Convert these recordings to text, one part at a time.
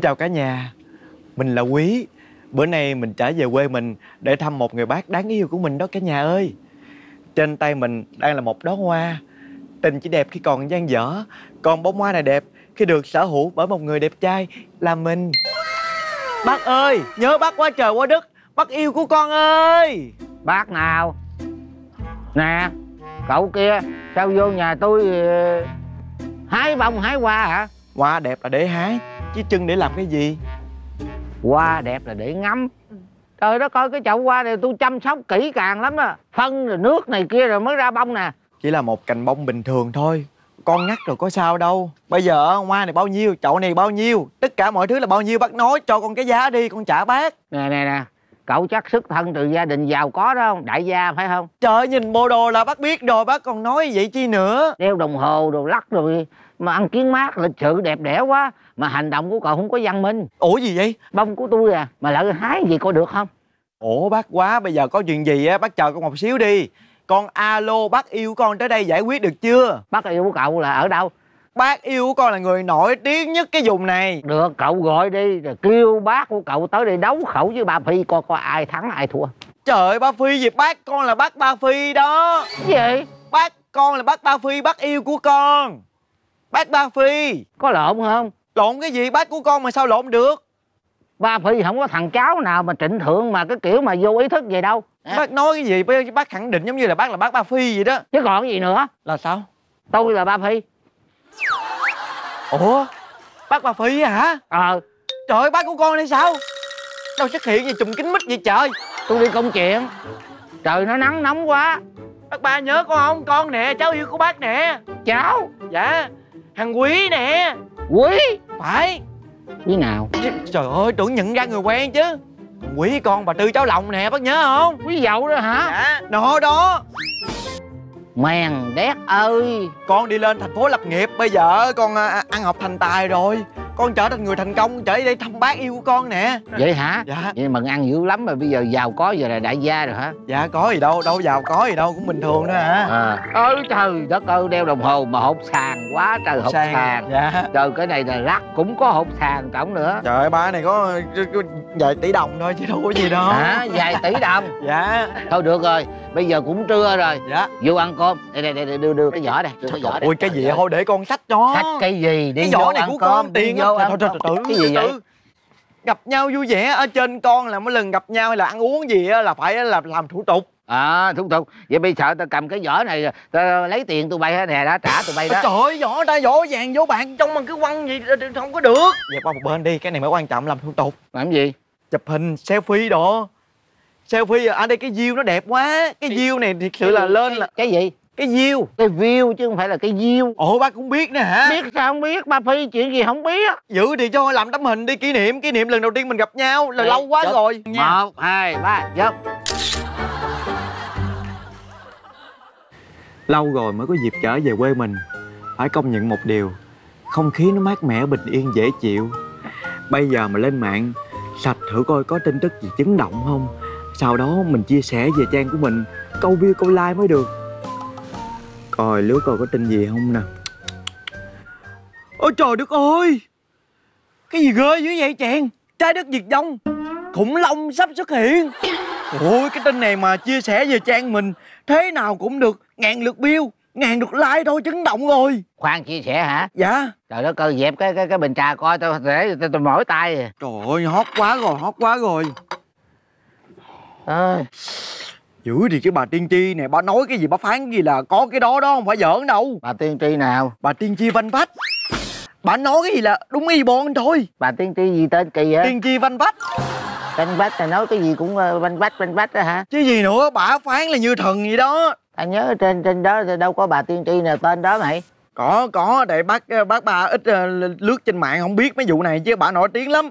Xin chào cả nhà. Mình là Quý. Bữa nay mình trở về quê mình Để thăm một người bác đáng yêu của mình đó cả nhà ơi. Trên tay mình đang là một đóa hoa. Tình chỉ đẹp khi còn dang dở Còn bông hoa này đẹp khi được sở hữu bởi một người đẹp trai là mình. Bác ơi nhớ bác quá trời quá đất Bác yêu của con ơi. Bác nào? Nè Cậu kia Sao vô nhà tôi ờ, Hái bông hái hoa hả? Hoa đẹp là để hái Chứ chân để làm cái gì? Hoa đẹp là để ngắm. Trời đất ơi cái chậu hoa này tôi chăm sóc kỹ càng lắm á. Phân rồi nước này kia rồi mới ra bông nè. Chỉ là một cành bông bình thường thôi. Con ngắt rồi có sao đâu. Bây giờ hoa này bao nhiêu Chậu này bao nhiêu Tất cả mọi thứ là bao nhiêu bác nói cho con cái giá đi Con trả bác. Nè nè nè Cậu chắc xuất thân từ gia đình giàu có đó không? Đại gia phải không? Trời ơi, nhìn bộ đồ là bác biết rồi Bác còn nói vậy chi nữa. Đeo đồng hồ đồ lắc rồi Mà ăn kiến mát lịch sự đẹp đẽ quá Mà hành động của cậu không có văn minh. Ủa gì vậy? Bông của tôi à Mà lỡ hái gì coi được không? Ủa bác quá Bây giờ có chuyện gì á Bác chờ con một xíu đi. Con alo bác yêu con tới đây giải quyết được chưa? Bác yêu của cậu là ở đâu? Bác yêu của con là người nổi tiếng nhất cái vùng này. Được cậu gọi đi rồi kêu bác của cậu tới đây đấu khẩu với bà Phi coi coi ai thắng ai thua. Trời ơi ba Phi gì? Bác con là bác ba Phi đó. Gì Bác con là bác ba Phi bác yêu của con. Bác ba Phi. Có lộn không Lộn cái gì bác của con mà sao lộn được? Ba Phi không có thằng cháu nào mà trịnh thượng mà cái kiểu mà vô ý thức vậy đâu. À, Bác nói cái gì? Bác- bác khẳng định giống như là bác là bác ba Phi vậy đó. Chứ còn gì nữa? Là sao? Tôi là ba Phi. Ủa? Bác ba Phi hả? Ờ. Trời ơi bác của con đây sao? Đâu xuất hiện gì trùm kính mít vậy trời? Tôi đi công chuyện. Trời nó nắng nóng quá. Bác ba nhớ con không? Con nè cháu yêu của bác nè. Cháu? Dạ. Thằng Quý nè quý Phải. Quý nào? Trời ơi tưởng nhận ra người quen chứ. Quý con bà Tư cháu lòng nè bác nhớ không? Quý dậu đó hả? Dạ. Nó đó. Mèn đét ơi. Con đi lên thành phố lập nghiệp Bây giờ con à, ăn học thành tài rồi Con trở thành người thành công Trở đây thăm bác yêu của con nè. Vậy hả? Dạ. Vậy mừng ăn dữ lắm mà bây giờ giàu có giờ là đại gia rồi hả? Dạ có gì đâu Đâu giàu có gì đâu Cũng bình thường thôi hả? À. ơi trời đất ơi đeo đồng hồ mà hộp sàn quá trời hộp sàn, Dạ. Trời cái này là lắc cũng có hộp sàn trọng nữa. Trời ơi ba này có vài tỷ đồng thôi chứ đâu có gì đâu. Hả? Vài tỷ đồng? Dạ. Thôi được rồi bây giờ cũng trưa rồi. Dạ. Vô ăn cơm. Đây đây đây đưa đưa cái giỏ đây đưa cái đây. Ôi cái gì thôi để con sách cho. Xách cái gì? Đi Cái giỏ này của con tiền vô Thôi, thôi, từ, cái gì vậy. Gặp nhau vui vẻ ở trên con là mỗi lần gặp nhau hay là ăn uống gì á là phải là làm thủ tục à thúc thúc vậy bây giờ tao cầm cái giỏ này tao lấy tiền tụi bay nè đã trả tụi bay đó. Trời ơi vỏ ta vỏ vàng vỏ bạc trong bằng cái quăng gì không có được. Dẹp qua một bên đi cái này mới quan trọng làm thủ tục làm gì? Chụp hình selfie đồ. Selfie ở đây cái view nó đẹp quá. Cái view này thực sự là lên là cái gì? Cái view. Cái view chứ không phải là cái view. Ồ bác cũng biết nè hả? Biết sao không biết ba phi chuyện gì không biết. Giữ thì cho làm tấm hình đi kỷ niệm Kỷ niệm lần đầu tiên mình gặp nhau là lâu quá Chụp. rồi. Một hai ba dốc Lâu rồi mới có dịp trở về quê mình. Phải công nhận một điều, Không khí nó mát mẻ, bình yên, dễ chịu. Bây giờ mà lên mạng, Sạch thử coi có tin tức gì chấn động không? Sau đó mình chia sẻ về trang của mình, Câu view, câu like mới được. Coi lướt coi có tin gì không nè. Ôi trời đất ơi! Cái gì ghê dữ vậy chàng? Trái đất diệt vong Khủng long sắp xuất hiện. Ôi, cái tin này mà chia sẻ về trang mình Thế nào cũng được ngàn lượt view Ngàn lượt like thôi chấn động rồi. Khoan chia sẻ hả? Dạ. Trời đất ơi dẹp cái cái cái bình trà coi tao để tao, tao mỏi tay. À. Trời ơi hot quá rồi hot quá rồi. Ơi Dữ thì chứ bà Tiên Tri nè Bà nói cái gì bà phán cái gì là có cái đó đó Không phải giỡn đâu. Bà tiên tri nào? Bà Tiên Tri vanh vách. Bà nói cái gì là đúng y bon thôi. Bà tiên tri gì tên kỳ vậy? Tiên Tri vanh vách banh bách ta nói cái gì cũng ờ, banh bách banh bách đó hả? Chứ gì nữa bà phán là như thần gì đó. Ta nhớ trên trên đó thì đâu có bà tiên tri nào tên đó mày. Có có để bác bác bà ít ờ, lướt trên mạng không biết mấy vụ này chứ bà nổi tiếng lắm.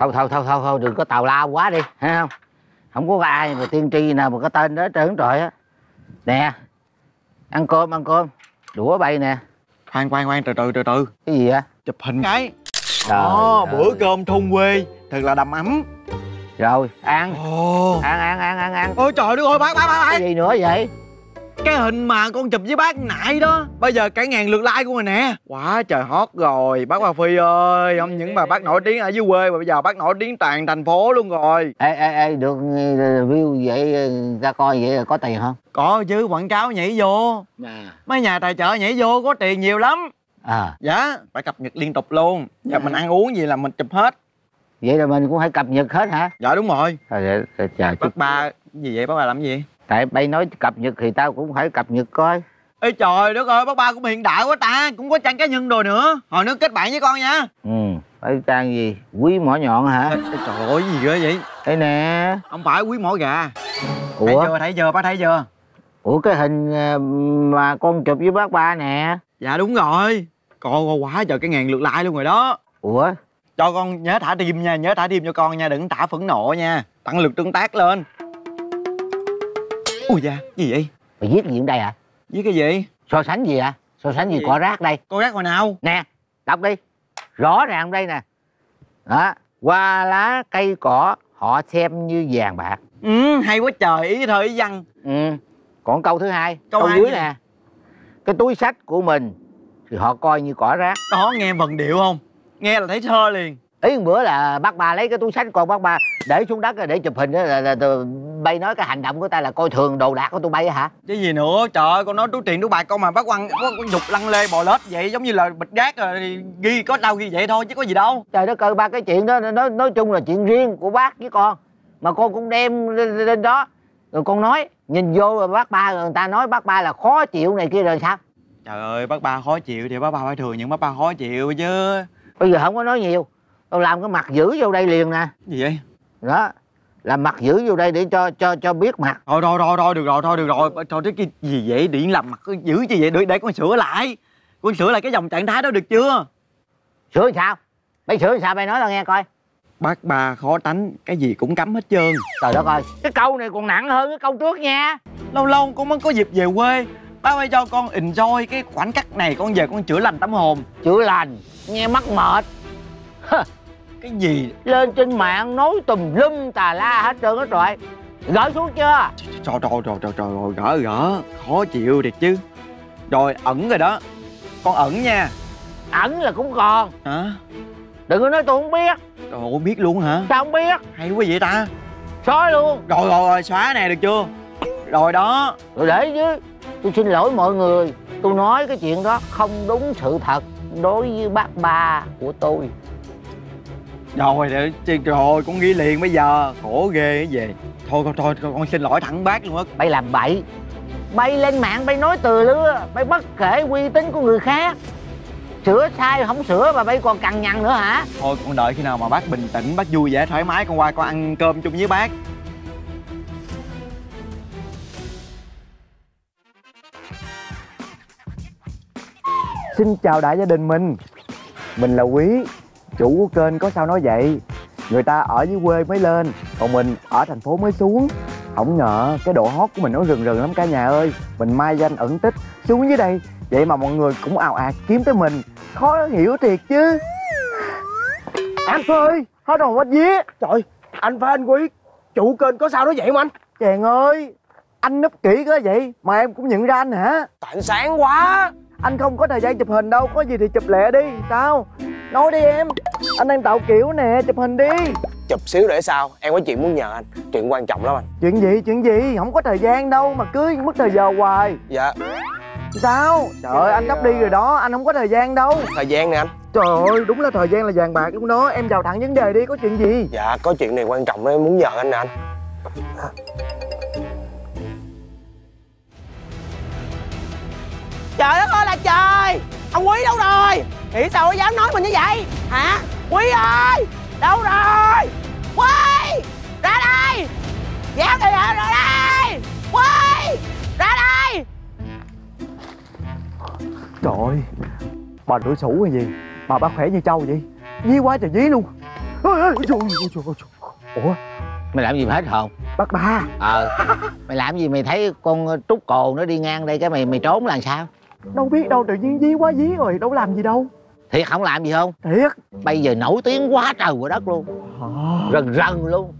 Thôi thôi thôi thôi thôi đừng có tào lao quá đi thấy không? Không có ai mà tiên tri nào mà có tên đó trơn trọi á. Nè ăn cơm ăn cơm. Đũa bay nè. Khoan khoan khoan từ từ từ từ. Cái gì á Chụp hình cái. Trời bữa cơm thôn quê Thật là đầm ấm rồi ăn. Ồ. Ăn ăn ăn ăn ăn. Ôi trời đất ơi bác bác bác cái gì nữa vậy? Cái hình mà con chụp với bác nãy đó. Bây giờ cả ngàn lượt like của mình nè. Quá trời hot rồi. Bác Bà Phi ơi Không những mà bác nổi tiếng ở dưới quê Mà bây giờ bác nổi tiếng toàn thành phố luôn rồi. Ê ê ê được ờ, view vậy ờ, ra coi vậy là có tiền không Có chứ quảng cáo nhảy vô. À Mấy nhà tài trợ nhảy vô có tiền nhiều lắm. À. Dạ. Phải cập nhật liên tục luôn. Giờ mình ăn uống gì là mình chụp hết vậy là mình cũng phải cập nhật hết hả? Dạ đúng rồi. Thôi để, để chờ chút Bác ba Gì vậy? Bác ba làm gì? Tại bay nói cập nhật thì tao cũng phải cập nhật coi. Ê trời đất ơi bác ba cũng hiện đại quá ta. Cũng có trang cá nhân đồ nữa. Hồi nữa kết bạn với con nha. Ừ phải trang gì? Quý mỏ nhọn hả? Ê, Trời ơi gì ghê vậy? Đây nè. Không phải quý mỏ gà. Thấy ủa chưa thấy chưa bác thấy chưa? Ủa cái hình ờ, mà con chụp với bác ba nè. Dạ đúng rồi. Coi coi quá trời cái ngàn lượt like luôn rồi đó. Ủa Cho con nhớ thả tim nha Nhớ thả tim cho con nha Đừng thả phẫn nộ nha. Tăng lực tương tác lên. Ui da gì vậy? Mày viết gì ở đây à Với cái gì? So sánh gì à so sánh gì Gì? cỏ rác đây? Con gác hồi nào? Nè đọc đi. Rõ ràng đây nè. Đó hoa lá cây cỏ họ xem như vàng bạc. Ừ hay quá trời ý thời ý văn. Ừ còn câu thứ hai Câu câu, hai dưới nè. Cái túi sách của mình thì họ coi như cỏ rác. Đó nghe vần điệu không Nghe là thấy thơ liền. Ý một bữa là bác ba lấy cái túi sách con bác ba để xuống đất rồi để chụp hình đó là, là, là bay nói cái hành động của ta là coi thường đồ đạc của tụi bay hả? Chứ gì nữa? Trời ơi con nói túi tiền túi bạc con mà. Bác quăng con, con dục lăn lê bò lết vậy giống như là bịch rác rồi ghi có đâu ghi vậy thôi chứ có gì đâu. Trời đất ơi ba cái chuyện đó nói nói chung là chuyện riêng của bác với con. Mà con cũng đem lên, lên đó. Rồi con nói nhìn vô rồi bác ba rồi người ta nói bác ba là khó chịu này kia rồi sao? Trời ơi bác ba khó chịu thì bác ba phải thừa những bác ba khó chịu chứ bây giờ không có nói nhiều. Tôi làm cái mặt giữ vô đây liền nè. Gì vậy? Đó làm mặt giữ vô đây để cho cho cho biết mặt. Thôi thôi thôi thôi được rồi thôi được rồi. Thôi cái cái gì vậy? Điện làm mặt giữ như vậy? Để, để con sửa lại. Con sửa lại cái dòng trạng thái đó được chưa? Sửa sao? Bây sửa sao? Bây nói tao nghe coi. Bác ba khó tánh cái gì cũng cấm hết trơn. Trời đất ơi cái câu này còn nặng hơn cái câu trước nha. Lâu lâu con mới có dịp về quê Bác ơi cho con enjoy cái khoảnh khắc này. Con về con chữa lành tâm hồn. Chữa lành. Nghe mắc mệt. Cái gì? Lên trên mạng nói tùm lum tà la hết trơn hết rồi. Gỡ xuống chưa? Trời trời trời trời trời gỡ gỡ. Khó chịu thiệt chứ. Rồi ẩn rồi đó. Con ẩn nha. Ẩn là cũng còn. Hả? Đừng có nói tôi không biết. Trời ơi biết luôn hả? Sao không biết? Hay quá vậy ta? Xóa luôn. Rồi rồi rồi xóa nè được chưa Rồi đó. Rồi để chứ. Tôi xin lỗi mọi người. Tôi nói cái chuyện đó không đúng sự thật đối với bác ba của tôi. Rồi để rồi con ghi liền bây giờ. Khổ ghê cái gì. Thôi thôi thôi con xin lỗi thẳng bác luôn á. Bay làm bậy. Bay lên mạng bay nói từ lứa bay bất kể uy tín của người khác. Sửa sai không sửa mà bay còn cằn nhằn nữa hả? Thôi con đợi khi nào mà bác bình tĩnh Bác vui vẻ thoải mái con qua con ăn cơm chung với bác Xin chào đại gia đình mình. Mình là Quý Chủ của kênh có sao nói vậy. Người ta ở dưới quê mới lên Còn mình ở thành phố mới xuống. Không ngờ cái độ hot của mình nó rừng rừng lắm cả nhà ơi. Mình mai danh ẩn tích xuống dưới đây. Vậy mà mọi người cũng ào ạt kiếm tới mình. Khó hiểu thiệt chứ. Anh ơi, hết hồn hết vía. Trời, anh phải anh quý Chủ kênh có sao đó vậy mà anh? Chàng ơi Anh nấp kỹ quá vậy Mà em cũng nhận ra anh hả? Tại sáng quá Anh không có thời gian chụp hình đâu Có gì thì chụp lẹ đi. Sao? Nói đi em. Anh đang tạo kiểu nè Chụp hình đi. Chụp xíu để sao? Em có chuyện muốn nhờ anh. Chuyện quan trọng lắm anh. Chuyện gì chuyện gì? Không có thời gian đâu Mà cứ mất thời giờ hoài. Dạ, Sao? Trời ơi anh sắp đi rồi đó. Anh không có thời gian đâu. Thời gian nè anh. Trời ơi đúng là thời gian là vàng bạc đúng đó. Em vào thẳng vấn đề đi Có chuyện gì? Dạ, có chuyện này quan trọng em muốn nhờ anh nè anh Trời đất ơi là trời. Ông Quý đâu rồi? Nghĩ sao nó dám nói mình như vậy? Hả? Quý ơi! Đâu rồi? Quý! Ra đây! Dám đây hả ra đây! Quý! Ra đây! Trời ơi Bà rửa sủ hay gì? Mà bà khỏe như trâu vậy? Dí quá trời dí luôn. Ôi, ôi, ôi, trời, ôi, trời, ôi, trời. Ủa? Mày làm gì mà hết hồn? Bác ba ờ. Mày làm gì mày thấy con trúc cồ nó đi ngang đây cái mày mày trốn là sao Đâu biết đâu tự nhiên dí quá dí rồi Đâu làm gì đâu. Thiệt không làm gì không? Thiệt. Bây giờ nổi tiếng quá trời quá đất luôn. À, rần rần luôn.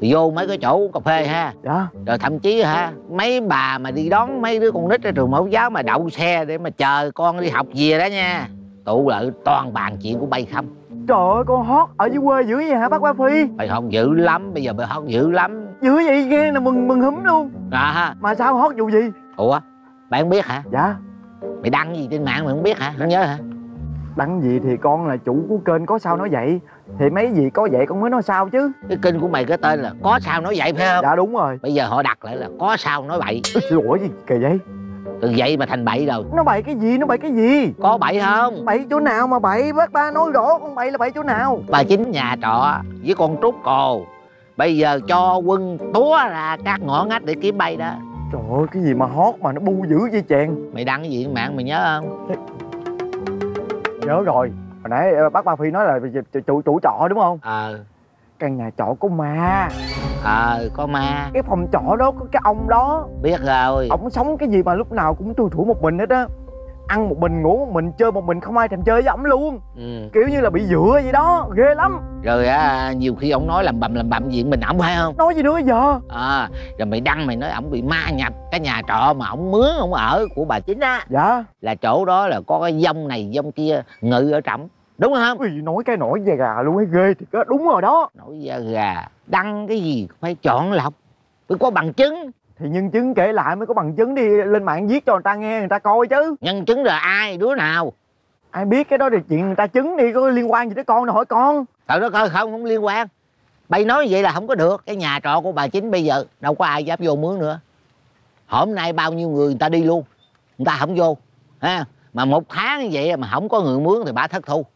Vô mấy cái chỗ cà phê ha. Dạ. Rồi thậm chí hả mấy bà mà đi đón mấy đứa con nít ở trường mẫu giáo mà đậu xe để mà chờ con đi học về đó nha. Tụ lại toàn bàn chuyện của bay không. Trời ơi con hót ở dưới quê dữ vậy hả bác ba phi? Bay hót dữ lắm bây giờ bay hót dữ lắm. Dữ vậy nghe là mừng mừng húm luôn. À ha. Mà sao hót vụ gì? Ủa bạn không biết hả? Dạ mày đăng gì trên mạng mày không biết hả? Không nhớ hả? Đăng gì thì con là chủ của kênh có sao nói vậy. Thì mấy gì có vậy con mới nói sao chứ? Cái kênh của mày cái tên là có sao nói vậy phải không? Dạ đúng rồi. Bây giờ họ đặt lại là có sao nói bậy. Xin lỗi gì kỳ vậy? Từ vậy mà thành bậy rồi. Nó bậy cái gì? Nó bậy cái gì? Có bậy không? Bậy chỗ nào mà bậy? Bác ba nói rõ con bậy là bậy chỗ nào? Bà chính nhà trọ với con trúc cồ. Bây giờ cho quân túa ra các ngõ ngách để kiếm bay đó trời ơi cái gì mà hót mà nó bu dữ vậy chèn mày đăng cái gì trên mạng mày nhớ không? Nhớ rồi. Hồi nãy ờ, bác ba phi nói là chủ, chủ, chủ trọ đúng không? Ờ. Căn nhà trọ của ma. Ờ có ma. Cái phòng trọ đó có cái ông đó. Biết rồi. Ổng sống cái gì mà lúc nào cũng thui thủi một mình hết á ăn một mình ngủ một mình chơi một mình không ai thèm chơi với ổng luôn. Ừ. kiểu như là bị dựa vậy đó ghê lắm. Rồi á nhiều khi ông nói làm bầm làm bầm gì mình ổng phải không? Nói gì nữa giờ? À rồi mày đăng mày nói ổng bị ma nhập cái nhà trọ mà ổng mướn ổng ở của bà chính á. Dạ. Là chỗ đó là có cái dông này dông kia ngự ở trỏng đúng không? Ui, nói cái nổi da gà luôn ấy ghê thì có đúng rồi đó. Nổi da gà đăng cái gì phải chọn lọc phải có bằng chứng thì nhân chứng kể lại mới có bằng chứng đi lên mạng viết cho người ta nghe người ta coi chứ. Nhân chứng là ai đứa nào? Ai biết cái đó thì chuyện người ta chứng đi có liên quan gì tới con đâu hỏi con? Trời đất ơi không không liên quan. Bay nói vậy là không có được. Cái nhà trọ của bà chính bây giờ đâu có ai dám vô mướn nữa. Hôm nay bao nhiêu người người ta đi luôn. Người ta không vô ha? Mà một tháng như vậy mà không có người mướn thì bà thất thu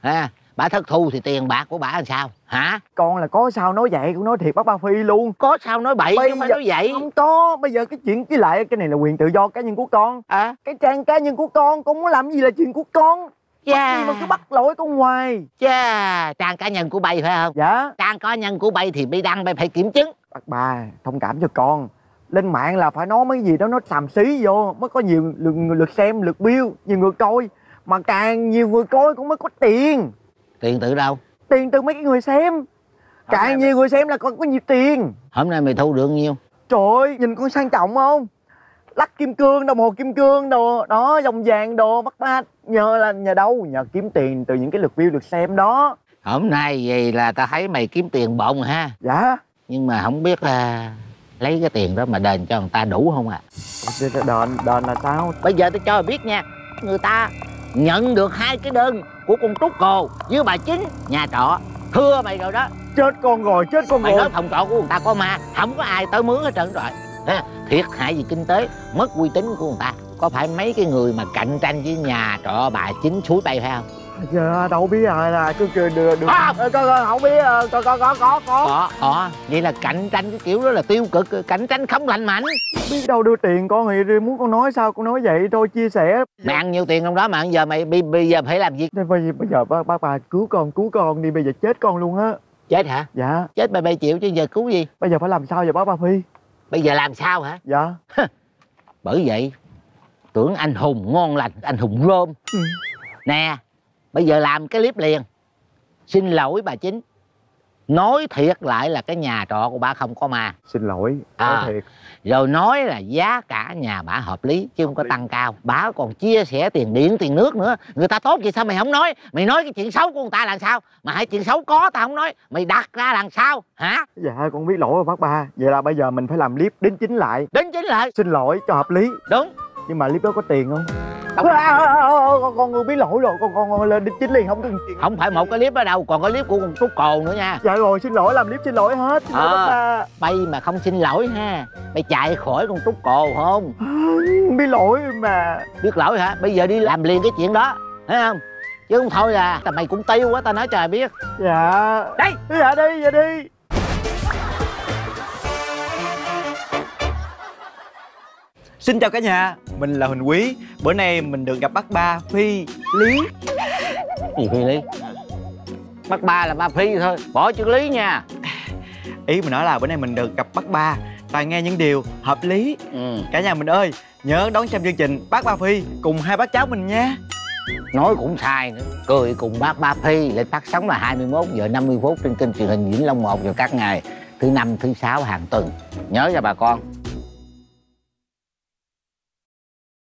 ha bà thất thu thì tiền bạc của bà làm sao? Hả? Con là có sao nói vậy con nói thiệt bác ba phi luôn. Có sao nói bậy Bây chứ không phải giờ- nói vậy. không có. Bây giờ cái chuyện với lại cái này là quyền tự do cá nhân của con. À? Cái trang cá nhân của con con muốn làm gì là chuyện của con. Chà. Gì mà cứ bắt lỗi con hoài. Chà trang cá nhân của bay phải không? Dạ. Trang cá nhân của bay thì bay đăng bay phải kiểm chứng. Bác ba thông cảm cho con. Lên mạng là phải nói mấy gì đó nó xàm xí vô mới có nhiều lượt, lượt xem lượt view nhiều người coi. Mà càng nhiều người coi cũng mới có tiền tiền từ đâu? Tiền từ mấy cái người xem. Càng nhiều người xem là còn có nhiều tiền. Hôm nay mày thu được nhiêu? Trời ơi nhìn con sang trọng không? Lắc kim cương đồng hồ kim cương đồ đó vòng vàng đồ bắt ba. Nhờ là nhờ đâu? Nhờ kiếm tiền từ những cái lượt view được xem đó. Hôm nay vậy là tao thấy mày kiếm tiền bộn ha. Dạ. Nhưng mà không biết là lấy cái tiền đó mà đền cho người ta đủ không à đền đền là sao? Bây giờ tôi cho mày biết nha. Người ta nhận được hai cái đơn của con trúc cồ với bà chính nhà trọ. Thưa mày rồi đó. Chết con rồi chết con mày rồi. nói phòng trọ của người ta có ma không có ai tới mướn hết trơn rồi. Ha, thiệt hại về kinh tế mất uy tín của người ta. Có phải mấy cái người mà cạnh tranh với nhà trọ bà chính suối bay phải không giờ đâu biết à là cứ kêu được được À! Ờ, con con không biết ờ, có có có. Có có. Vậy là cạnh tranh cái kiểu đó là tiêu cực cạnh tranh không lành mạnh. Biết đâu đưa tiền con thì muốn con nói sao con nói vậy thôi chia sẻ. Mày ăn nhiều tiền trong đó mà giờ mày bây, bây giờ phải làm gì? Bây, bây giờ bác, bác bà cứu con cứu con đi bây giờ chết con luôn á. Chết hả? Dạ. Chết mày bay chịu chứ giờ cứu gì? Bây giờ phải làm sao vậy bác ba phi? Bây giờ làm sao hả? Dạ. Bởi vậy tưởng anh hùng ngon lành anh hùng rôm. Ừ. nè bây giờ làm cái clip liền. Xin lỗi bà chính. Nói thiệt lại là cái nhà trọ của bà không có ma. Xin lỗi À. nói thiệt. rồi nói là giá cả nhà bà hợp lý chứ không có tăng cao. Bà còn chia sẻ tiền điện tiền nước nữa. Người ta tốt vậy sao mày không nói? Mày nói cái chuyện xấu của người ta là sao? Mà hai chuyện xấu có tao không nói. Mày đặt ra làm sao? Hả? Dạ con biết lỗi rồi bác ba. Vậy là bây giờ mình phải làm clip đính chính lại. Đến chính lại. Xin lỗi cho hợp lý. Đúng. Nhưng mà clip đó có tiền không À, à, à, à, con con biết lỗi rồi con con, con lên đính chính liền không cần tiền không phải một cái clip ở đâu còn cái clip của con trúc cồ nữa nha. Dạ rồi xin lỗi làm clip xin lỗi hết xin lỗi À. bay mà không xin lỗi ha. Bay chạy khỏi con trúc cồ không? Biết lỗi mà. Biết lỗi hả? Bây giờ đi làm liền cái chuyện đó thấy không? Chứ không thôi là tao mày cũng tiêu quá tao nói mày biết. Dạ. Đây! Dạ đi dạ đi Xin chào cả nhà, mình là Huỳnh Quý. Bữa nay mình được gặp bác ba Phi Lý. Gì phi lý? Bắt ba là ba phi thôi bỏ chữ lý nha. Ý mình nói là bữa nay mình được gặp bác ba Và nghe những điều hợp lý. Ừ. Cả nhà mình ơi, nhớ đón xem chương trình Bác Ba Phi cùng hai bác cháu mình nha. Nói cũng sai nữa cười cùng bác ba phi lịch phát sóng là 21 giờ 50 phút trên kênh truyền hình Vĩnh Long 1 vào các ngày thứ năm thứ sáu hàng tuần. Nhớ nha bà con